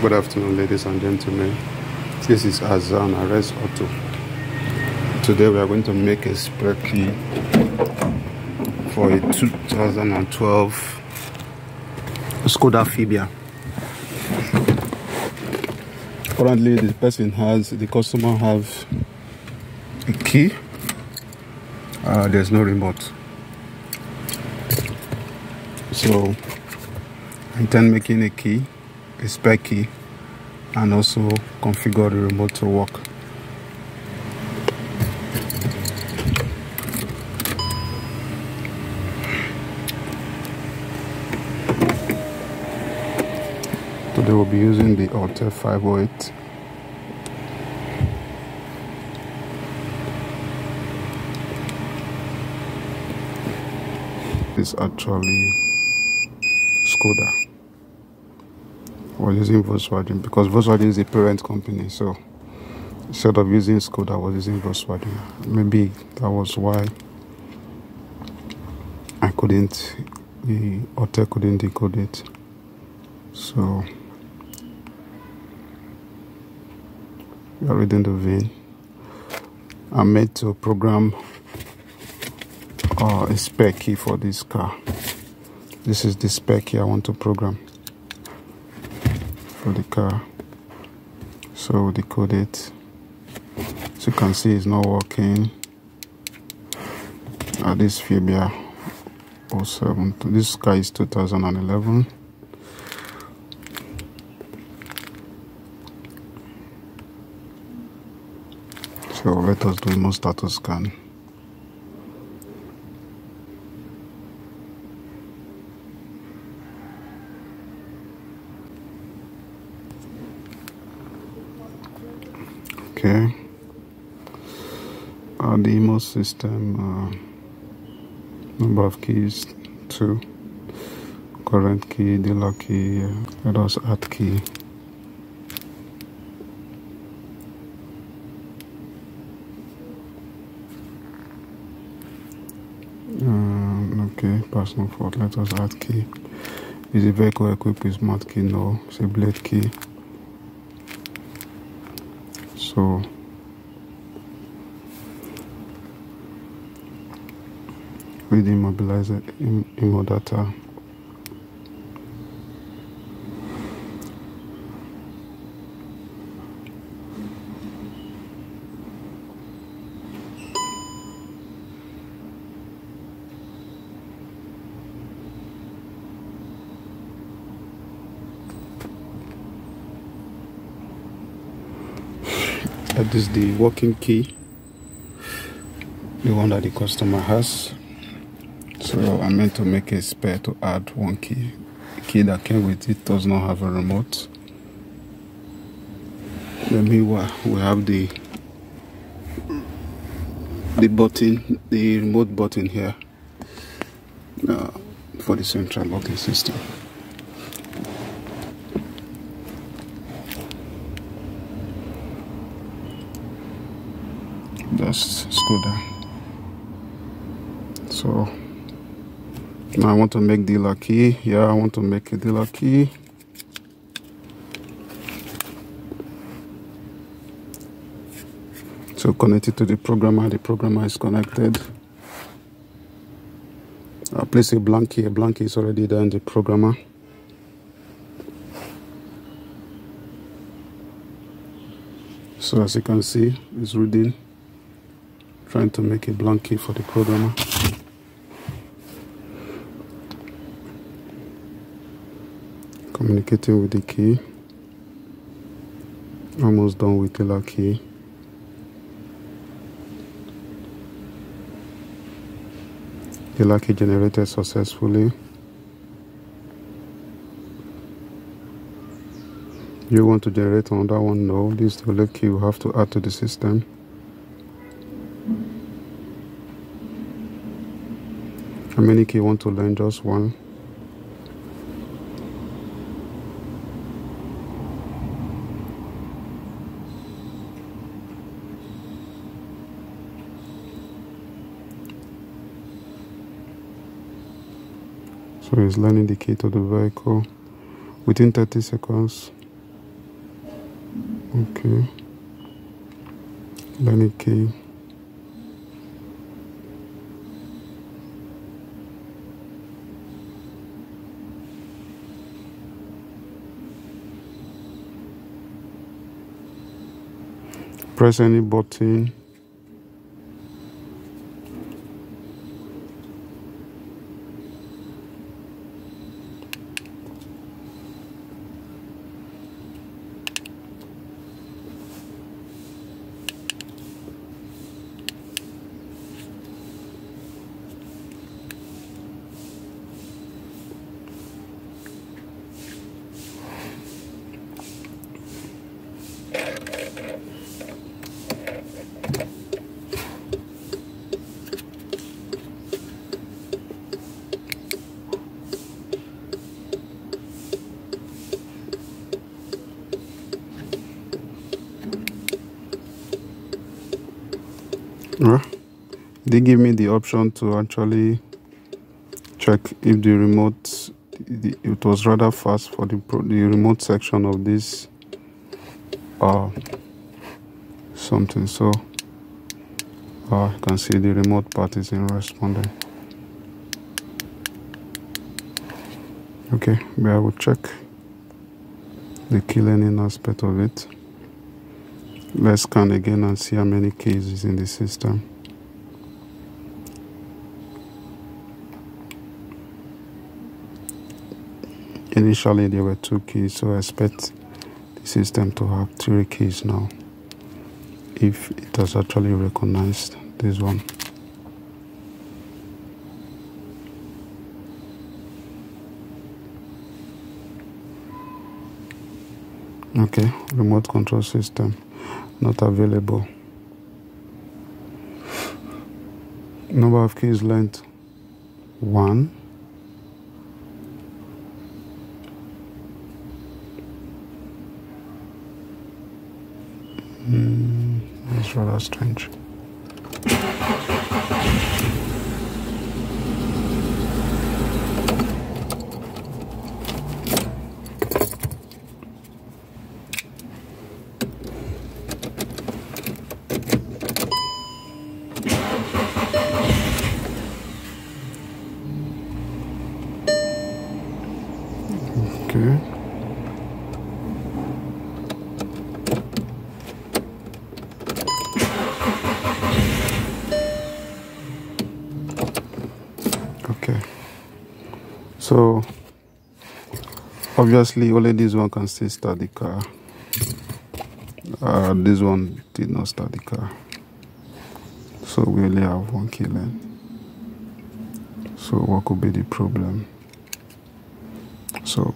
Good afternoon, ladies and gentlemen. This is Azar & Arez Auto. Today we are going to make a spare key for a 2012 Skoda Fabia. Currently, the person has the customer have a key. Uh, there's no remote, so I intend making a key a spare key and also configure the remote to work. Today we'll be using the Autel 508 is actually Skoda was using Volkswagen because Volkswagen is a parent company. So instead of using Skoda, I was using Volkswagen. Maybe that was why I couldn't, the Autel couldn't decode it. So we are reading the VIN. I'm made to program uh, a spare key for this car. This is the spare key I want to program the car. So we decode it as you can see it's not working. Uh, this Fabia 07 this car is 2011 so let us do a status scan okay uh, the immo system uh, number of keys two current key dealer key uh, let us add key. Um, okay personal fault let us add key. Is the vehicle equipped with smart key? No it's a blade key. So read immobilizer immo data that is the working key the one that the customer has I meant to make a spare to add one key the key that came with it does not have a remote then meanwhile we have the the button the remote button here uh, for the central locking system Just that's down. So I want to make dealer key. Yeah, I want to make the key. So connect it to the programmer. The programmer is connected. I'll place a blank key. A blank key is already there in the programmer. So as you can see, it's reading trying to make a blank key for the programmer. Communicating with the key. Almost done with the key. The key generated successfully. You want to generate another one? No, this is the key you have to add to the system. How many key want to learn? Just one. So it's learning the key to the vehicle within 30 seconds. Okay. Lenny key. Press any button. Well, they give me the option to actually check if the remote the, it was rather fast for the the remote section of this uh something. So uh, you can see the remote part is in responding. Okay but I will check the learning aspect of it let's scan again and see how many keys is in the system. Initially there were two keys so I expect the system to have three keys now if it has actually recognized this one. Okay remote control system not available number of keys length one Hmm, that's rather strange. So obviously only this one can still start the car. Uh, this one did not start the car. So we only have one lane. So what could be the problem? So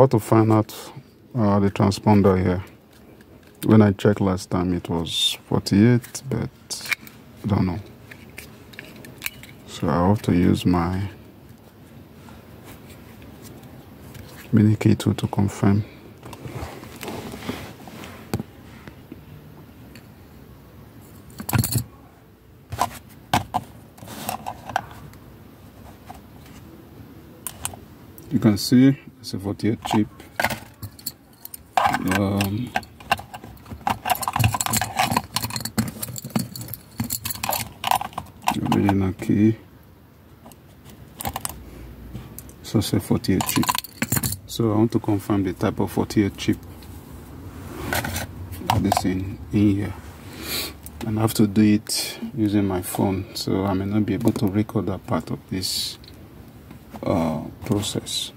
want to find out uh, the transponder here. When I checked last time, it was 48, but I don't know. So I have to use my mini key tool to confirm. You can see it's a 48 chip. Um, reading a key. So say 48 chip. So I want to confirm the type of 48 chip. This in, in here. And I have to do it using my phone, so I may not be able to record that part of this uh, process.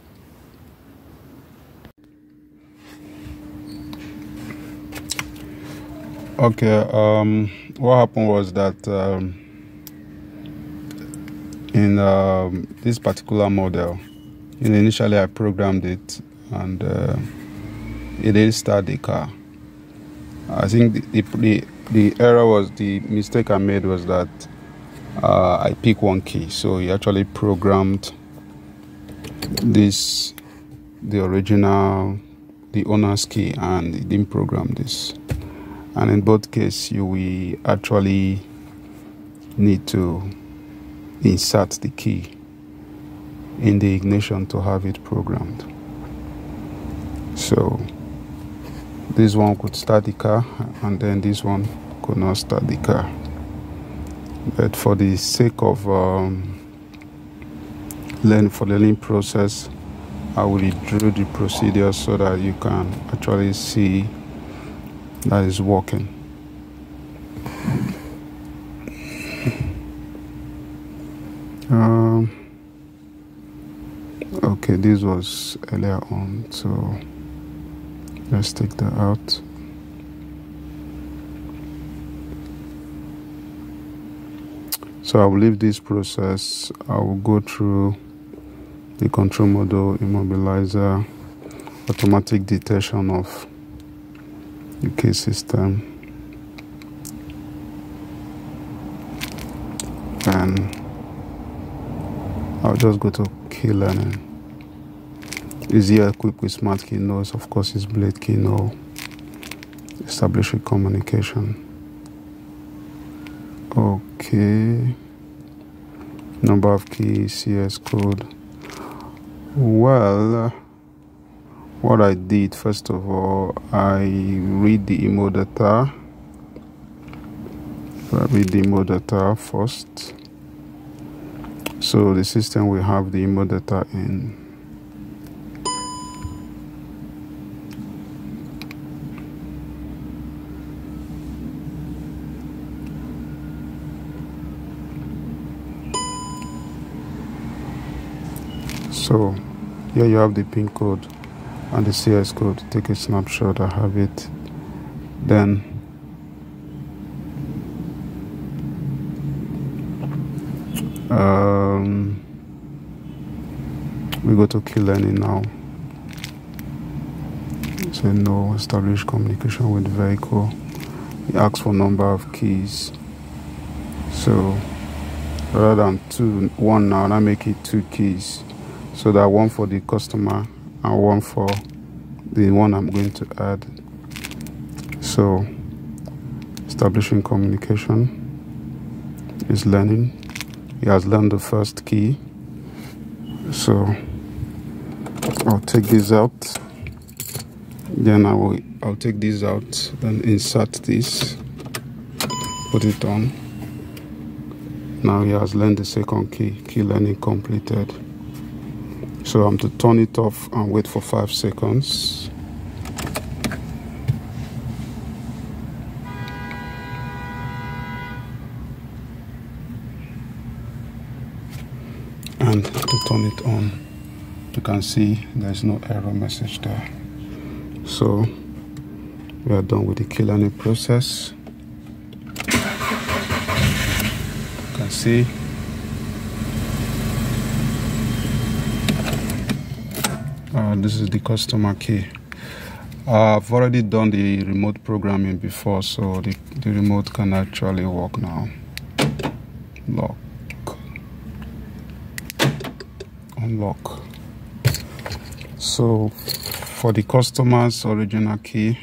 Okay, um, what happened was that um, in um, this particular model, initially I programmed it and uh, it didn't start the car. I think the, the, the, error was the mistake I made was that uh, I pick one key so he actually programmed this the original the owner's key and he didn't program this and in both cases you will actually need to insert the key in the ignition to have it programmed. So this one could start the car and then this one could not start the car. But for the sake of um, for the learning process I will draw the procedure so that you can actually see that is working um, okay this was earlier on so let's take that out. So I will leave this process. I will go through the control module immobilizer automatic detection of UK system and I'll just go to key learning uh, is here equipped with smart key? Nodes of course is blade key no. Establishing communication. Okay. Number of keys cs code. Well uh, what I did first of all I read the immo data. I read the immo data first. So the system will have the immo data in. So here you have the pin code and the CS code to take a snapshot I have it. Then um, we go to learning now. Say no establish communication with the vehicle. It asks for number of keys. So rather than two one now I make it two keys. So that one for the customer and one for the one I'm going to add. So establishing communication is learning. He has learned the first key. So I'll take this out. Then I will I'll take this out then insert this put it on. Now he has learned the second key key learning completed so I'm to turn it off and wait for five seconds. And to turn it on you can see there's no error message there. So we are done with the learning process. You can see uh, this is the customer key I've already done the remote programming before so the, the remote can actually work now. Lock. Unlock. So for the customer's original key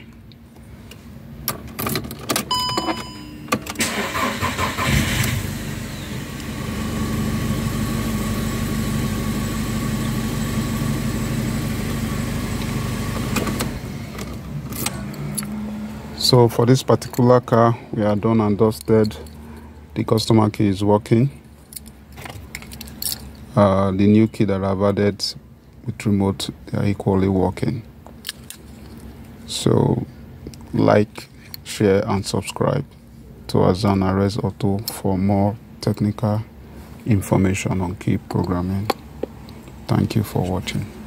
so for this particular car we are done and dusted. The customer key is working. Uh, the new key that I've added with remote they are equally working. So like share and subscribe to Azar & Arez Auto for more technical information on key programming. Thank you for watching